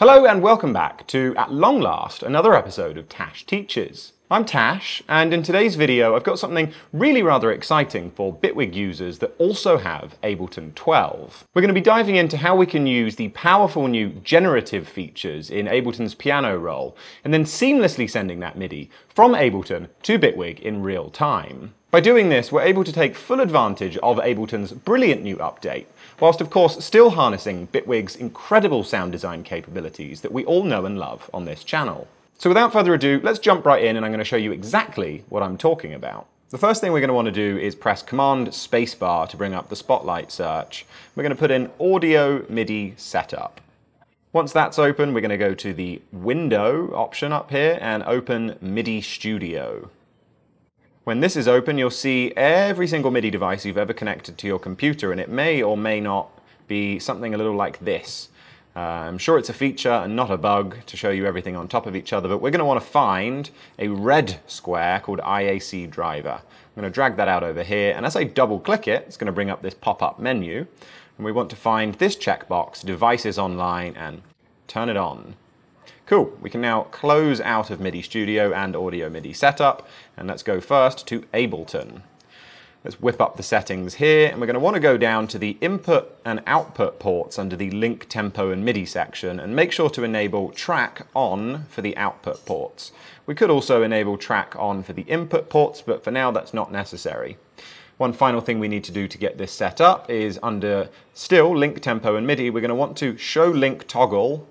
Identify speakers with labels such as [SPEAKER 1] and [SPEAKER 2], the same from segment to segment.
[SPEAKER 1] Hello and welcome back to, at long last, another episode of Tâches Teaches. I'm Tâches, and in today's video I've got something really rather exciting for Bitwig users that also have Ableton 12. We're going to be diving into how we can use the powerful new generative features in Ableton's piano roll, and then seamlessly sending that MIDI from Ableton to Bitwig in real time. By doing this, we're able to take full advantage of Ableton's brilliant new update, whilst of course still harnessing Bitwig's incredible sound design capabilities that we all know and love on this channel. So without further ado, let's jump right in and I'm going to show you exactly what I'm talking about. The first thing we're going to want to do is press Command Spacebar to bring up the Spotlight search. We're going to put in Audio MIDI Setup. Once that's open, we're going to go to the Window option up here and open MIDI Studio. When this is open, you'll see every single MIDI device you've ever connected to your computer, and it may or may not be something a little like this. Uh, I'm sure it's a feature and not a bug to show you everything on top of each other, but we're going to want to find a red square called IAC driver. I'm going to drag that out over here, and as I double click it, it's going to bring up this pop-up menu, and we want to find this checkbox, Devices Online, and turn it on. Cool, we can now close out of MIDI Studio and Audio MIDI Setup, and let's go first to Ableton. Let's whip up the settings here, and we're going to want to go down to the input and output ports under the link, tempo, and MIDI section, and make sure to enable track on for the output ports. We could also enable track on for the input ports, but for now that's not necessary. One final thing we need to do to get this set up is under still link, tempo, and MIDI, we're going to want to show link toggle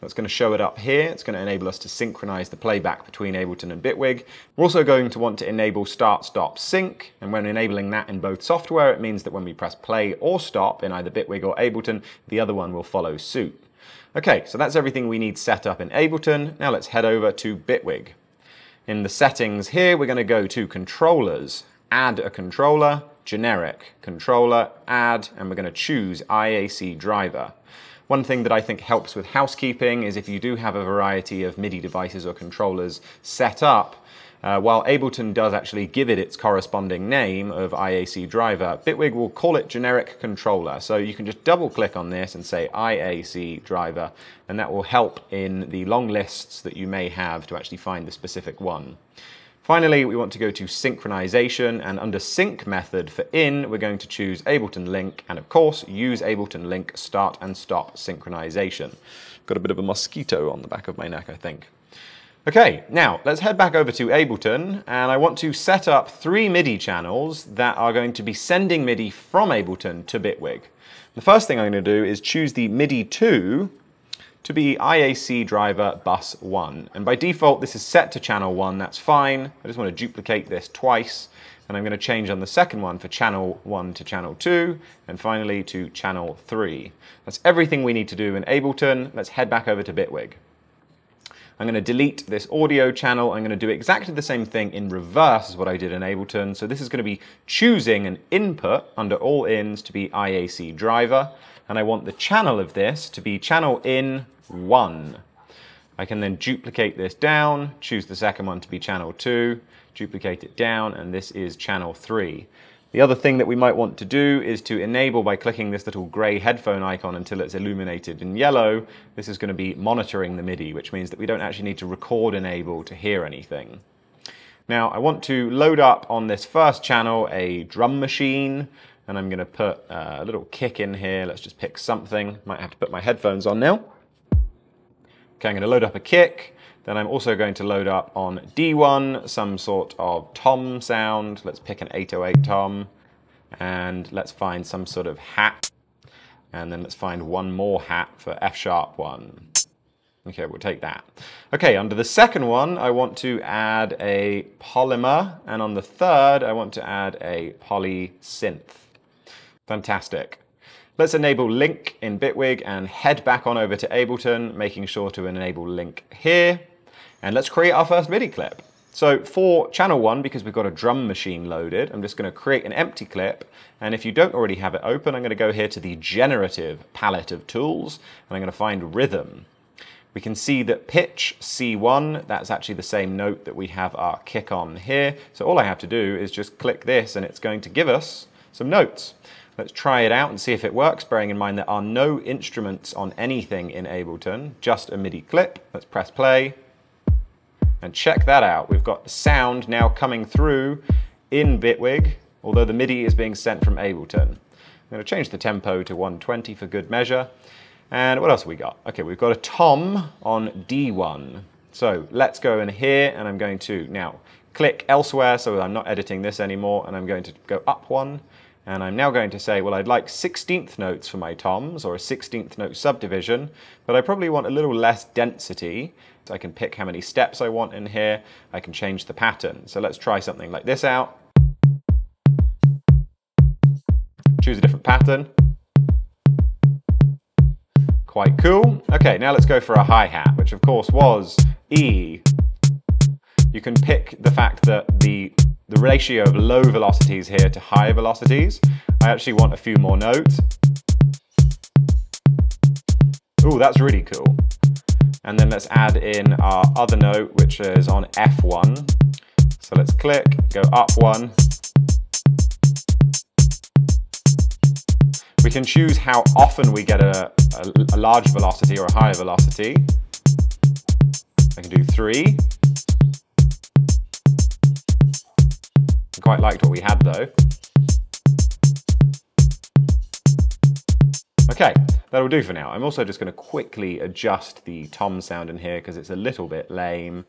[SPEAKER 1] that's going to show it up here. It's going to enable us to synchronize the playback between Ableton and Bitwig. We're also going to want to enable start, stop, sync. And when enabling that in both software, it means that when we press play or stop in either Bitwig or Ableton, the other one will follow suit. Okay, so that's everything we need set up in Ableton. Now let's head over to Bitwig. In the settings here, we're going to go to controllers, add a controller, generic, controller, add, and we're going to choose IAC driver. One thing that I think helps with housekeeping is if you do have a variety of MIDI devices or controllers set up, uh, while Ableton does actually give it its corresponding name of IAC driver, Bitwig will call it generic controller. So you can just double click on this and say IAC driver, and that will help in the long lists that you may have to actually find the specific one. Finally, we want to go to synchronization and under sync method for in, we're going to choose Ableton Link and of course use Ableton Link start and stop synchronization. Got a bit of a mosquito on the back of my neck, I think. Okay, now let's head back over to Ableton and I want to set up three MIDI channels that are going to be sending MIDI from Ableton to Bitwig. The first thing I'm going to do is choose the MIDI 2 to be IAC driver bus 1. And by default, this is set to channel 1, that's fine. I just want to duplicate this twice. And I'm going to change on the second one for channel 1 to channel 2, and finally to channel 3. That's everything we need to do in Ableton. Let's head back over to Bitwig. I'm going to delete this audio channel. I'm going to do exactly the same thing in reverse as what I did in Ableton. So this is going to be choosing an input under all ins to be IAC driver. And I want the channel of this to be channel in 1. I can then duplicate this down, choose the second one to be channel 2, duplicate it down, and this is channel 3. The other thing that we might want to do is to enable by clicking this little grey headphone icon until it's illuminated in yellow. This is going to be monitoring the MIDI, which means that we don't actually need to record enable to hear anything. Now I want to load up on this first channel a drum machine and I'm going to put a little kick in here. Let's just pick something. Might have to put my headphones on now. Okay, I'm to load up a kick. Then I'm also going to load up on D1 some sort of tom sound. Let's pick an 808 tom. And let's find some sort of hat. And then let's find one more hat for F sharp 1. Okay, we'll take that. Okay, under the second one, I want to add a polymer. And on the third, I want to add a poly synth. Fantastic. Let's enable link in Bitwig and head back on over to Ableton, making sure to enable link here. And let's create our first MIDI clip. So for channel one, because we've got a drum machine loaded, I'm just going to create an empty clip. And if you don't already have it open, I'm going to go here to the generative palette of tools, and I'm going to find rhythm. We can see that pitch C1, that's actually the same note that we have our kick on here. So all I have to do is just click this and it's going to give us some notes. Let's try it out and see if it works, bearing in mind there are no instruments on anything in Ableton, just a MIDI clip. Let's press play and check that out. We've got sound now coming through in Bitwig, although the MIDI is being sent from Ableton. I'm going to change the tempo to 120 for good measure. And what else have we got? Okay, we've got a tom on D1. So let's go in here and I'm going to now click elsewhere so I'm not editing this anymore and I'm going to go up one and I'm now going to say, well, I'd like 16th notes for my toms, or a 16th note subdivision, but I probably want a little less density. So I can pick how many steps I want in here. I can change the pattern. So let's try something like this out. Choose a different pattern. Quite cool. Okay, now let's go for a hi-hat, which of course was E. You can pick the fact that the the ratio of low velocities here to high velocities. I actually want a few more notes. Ooh, that's really cool. And then let's add in our other note, which is on F1. So let's click, go up one. We can choose how often we get a, a, a large velocity or a higher velocity. I can do three. Quite liked what we had though. Okay, that'll do for now. I'm also just going to quickly adjust the tom sound in here because it's a little bit lame.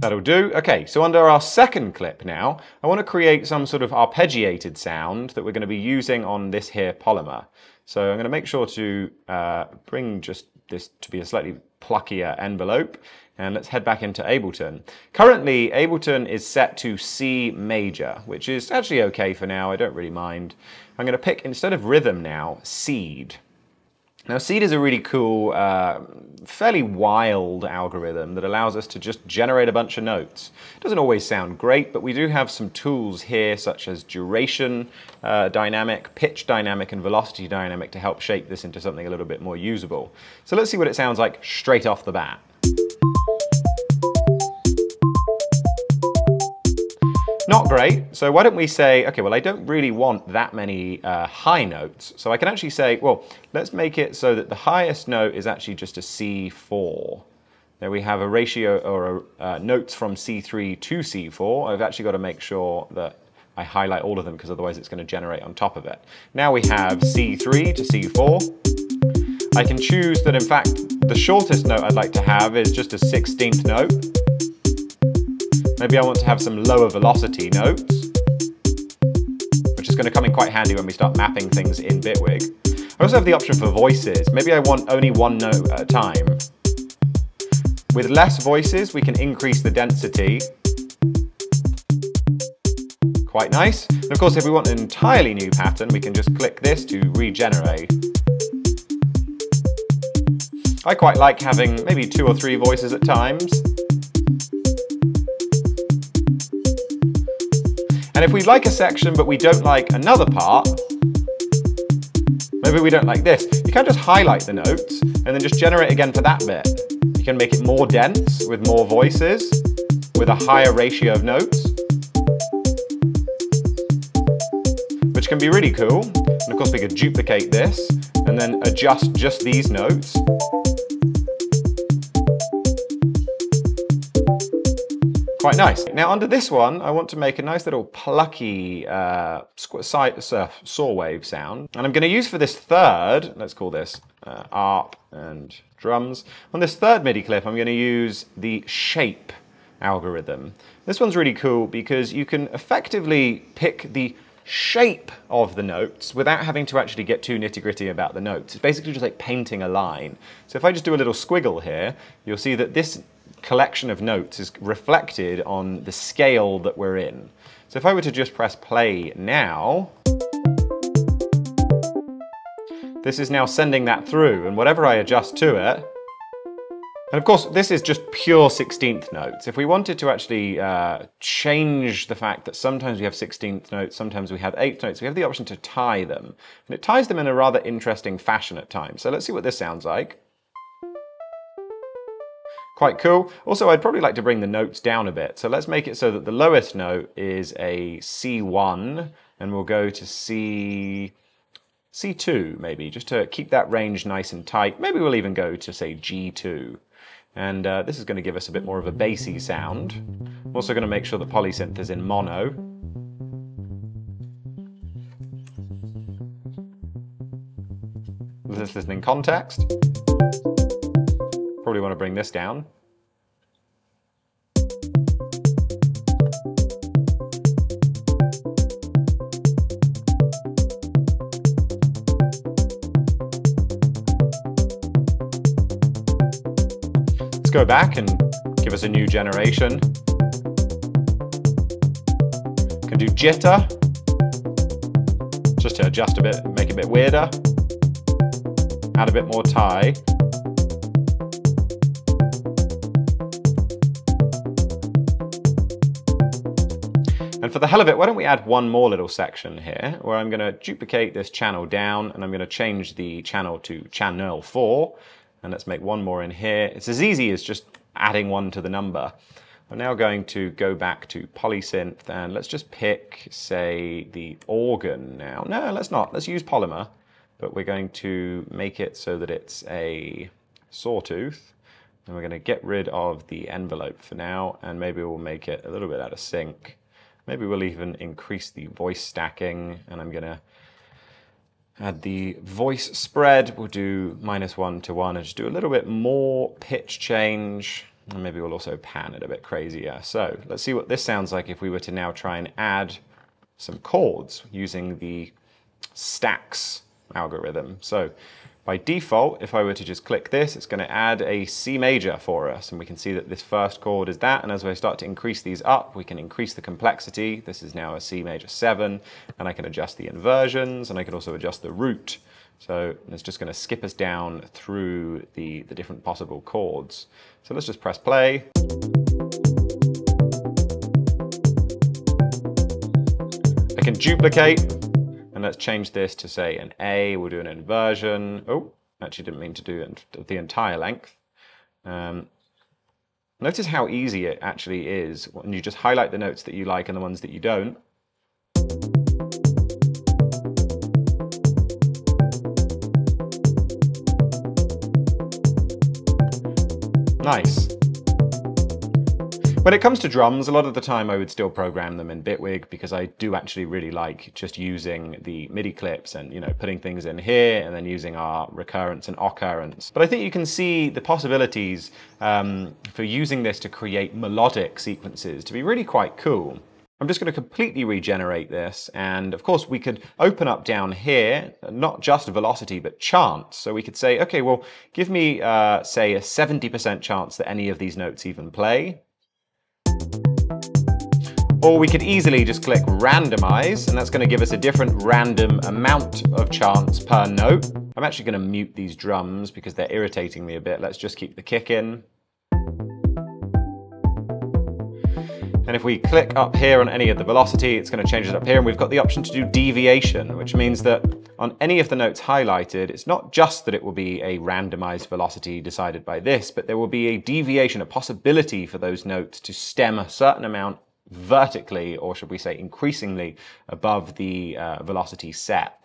[SPEAKER 1] That'll do. Okay, so under our second clip now, I want to create some sort of arpeggiated sound that we're going to be using on this here polymer. So I'm going to make sure to uh, bring just this to be a slightly pluckier envelope. And let's head back into Ableton. Currently, Ableton is set to C major, which is actually okay for now. I don't really mind. I'm going to pick, instead of rhythm now, seed. Now, Seed is a really cool, uh, fairly wild algorithm that allows us to just generate a bunch of notes. It doesn't always sound great, but we do have some tools here such as duration uh, dynamic, pitch dynamic, and velocity dynamic to help shape this into something a little bit more usable. So let's see what it sounds like straight off the bat. Not great. So why don't we say, okay, well, I don't really want that many uh, high notes. So I can actually say, well, let's make it so that the highest note is actually just a C4. There we have a ratio or a, uh, notes from C3 to C4. I've actually got to make sure that I highlight all of them because otherwise it's going to generate on top of it. Now we have C3 to C4. I can choose that in fact the shortest note I'd like to have is just a 16th note. Maybe I want to have some lower velocity notes, which is going to come in quite handy when we start mapping things in Bitwig. I also have the option for voices. Maybe I want only one note at a time. With less voices, we can increase the density. Quite nice. And of course, if we want an entirely new pattern, we can just click this to regenerate. I quite like having maybe two or three voices at times. And if we like a section but we don't like another part, maybe we don't like this, you can just highlight the notes and then just generate again for that bit. You can make it more dense with more voices, with a higher ratio of notes, which can be really cool. And of course we could duplicate this and then adjust just these notes quite nice. Now under this one, I want to make a nice little plucky uh, side, uh, saw wave sound. And I'm going to use for this third, let's call this uh, ARP and drums. On this third MIDI clip, I'm going to use the shape algorithm. This one's really cool because you can effectively pick the shape of the notes without having to actually get too nitty gritty about the notes. It's basically just like painting a line. So if I just do a little squiggle here, you'll see that this collection of notes is reflected on the scale that we're in. So if I were to just press play now, this is now sending that through, and whatever I adjust to it, and of course, this is just pure 16th notes. If we wanted to actually uh, change the fact that sometimes we have 16th notes, sometimes we have 8th notes, we have the option to tie them. And it ties them in a rather interesting fashion at times. So let's see what this sounds like. Quite cool. Also, I'd probably like to bring the notes down a bit. So let's make it so that the lowest note is a C1, and we'll go to C, C2 maybe, just to keep that range nice and tight. Maybe we'll even go to say G2. And uh, this is going to give us a bit more of a bassy sound. I'm also going to make sure the polysynth is in mono. This listening context. Probably want to bring this down. Let's go back and give us a new generation. Can do jitter, just to adjust a bit, make it a bit weirder. Add a bit more tie. For the hell of it, why don't we add one more little section here where I'm going to duplicate this channel down and I'm going to change the channel to channel 4. And let's make one more in here. It's as easy as just adding one to the number. I'm now going to go back to polysynth and let's just pick, say, the organ now. No, let's not. Let's use polymer, but we're going to make it so that it's a sawtooth. And we're going to get rid of the envelope for now, and maybe we'll make it a little bit out of sync. Maybe we'll even increase the voice stacking and I'm gonna add the voice spread. We'll do minus one to one and just do a little bit more pitch change. And maybe we'll also pan it a bit crazier. So let's see what this sounds like if we were to now try and add some chords using the stacks algorithm. So by default, if I were to just click this, it's going to add a C major for us. And we can see that this first chord is that. And as we start to increase these up, we can increase the complexity. This is now a C major 7. And I can adjust the inversions. And I can also adjust the root. So it's just going to skip us down through the, the different possible chords. So let's just press play. I can duplicate let's change this to say an A, we'll do an inversion. Oh, actually didn't mean to do the entire length. Um, notice how easy it actually is when you just highlight the notes that you like and the ones that you don't. Nice. When it comes to drums, a lot of the time I would still program them in Bitwig because I do actually really like just using the MIDI clips and you know putting things in here and then using our recurrence and occurrence. But I think you can see the possibilities um, for using this to create melodic sequences to be really quite cool. I'm just going to completely regenerate this. And of course, we could open up down here, not just velocity, but chance. So we could say, okay, well, give me, uh, say, a 70% chance that any of these notes even play. Or we could easily just click randomize, and that's gonna give us a different random amount of chance per note. I'm actually gonna mute these drums because they're irritating me a bit. Let's just keep the kick in. And if we click up here on any of the velocity, it's going to change it up here. And we've got the option to do deviation, which means that on any of the notes highlighted, it's not just that it will be a randomized velocity decided by this, but there will be a deviation, a possibility for those notes to stem a certain amount vertically, or should we say increasingly above the uh, velocity set.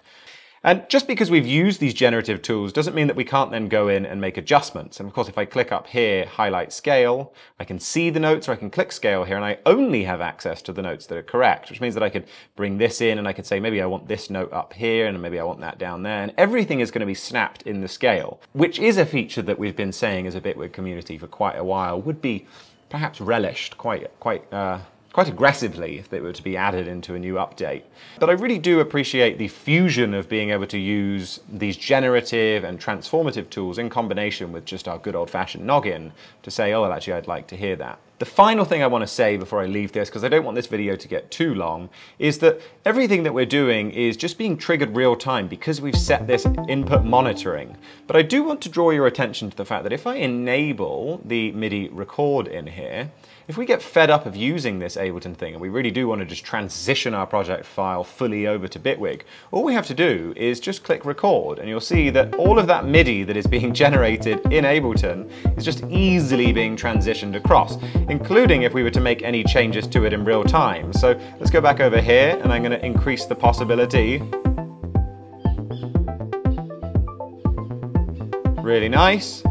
[SPEAKER 1] And just because we've used these generative tools doesn't mean that we can't then go in and make adjustments. And of course, if I click up here, highlight scale, I can see the notes or I can click scale here and I only have access to the notes that are correct, which means that I could bring this in and I could say, maybe I want this note up here and maybe I want that down there. And everything is going to be snapped in the scale, which is a feature that we've been saying as a Bitwig community for quite a while, would be perhaps relished quite, quite, uh, quite aggressively if they were to be added into a new update. But I really do appreciate the fusion of being able to use these generative and transformative tools in combination with just our good old fashioned noggin to say, oh, well, actually, I'd like to hear that. The final thing I want to say before I leave this, because I don't want this video to get too long, is that everything that we're doing is just being triggered real time because we've set this input monitoring. But I do want to draw your attention to the fact that if I enable the MIDI record in here, if we get fed up of using this Ableton thing and we really do want to just transition our project file fully over to Bitwig, all we have to do is just click record and you'll see that all of that MIDI that is being generated in Ableton is just easily being transitioned across, including if we were to make any changes to it in real time. So let's go back over here and I'm going to increase the possibility. Really nice.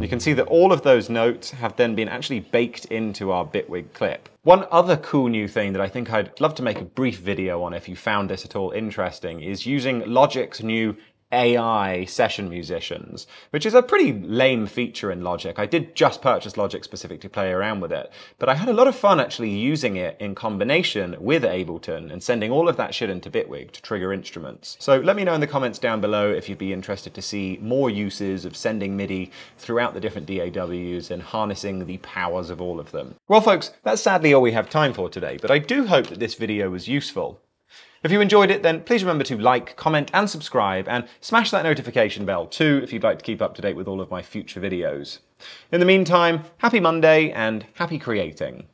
[SPEAKER 1] You can see that all of those notes have then been actually baked into our Bitwig clip. One other cool new thing that I think I'd love to make a brief video on if you found this at all interesting is using Logic's new AI session musicians, which is a pretty lame feature in Logic. I did just purchase Logic specific to play around with it, but I had a lot of fun actually using it in combination with Ableton and sending all of that shit into Bitwig to trigger instruments. So let me know in the comments down below if you'd be interested to see more uses of sending MIDI throughout the different DAWs and harnessing the powers of all of them. Well folks, that's sadly all we have time for today, but I do hope that this video was useful. If you enjoyed it, then please remember to like, comment, and subscribe, and smash that notification bell too if you'd like to keep up to date with all of my future videos. In the meantime, happy Monday and happy creating.